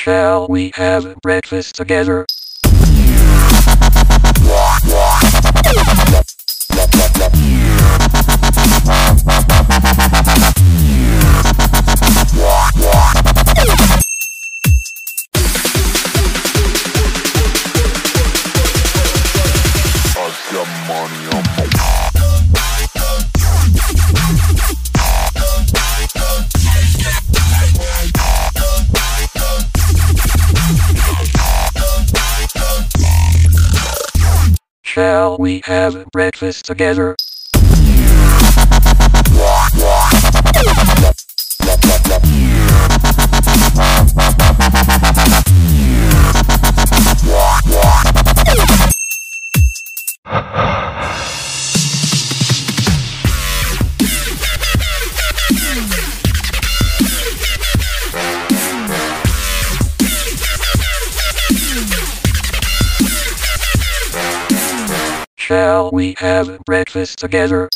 Shall we have breakfast together? Shall we have breakfast together? Shall we have breakfast together?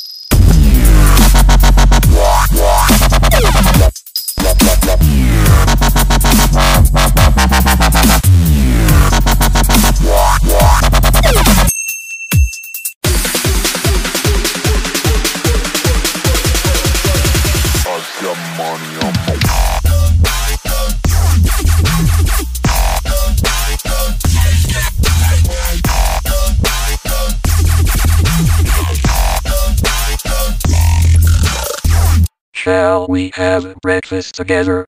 Money Shall we have breakfast together?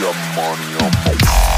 got money on my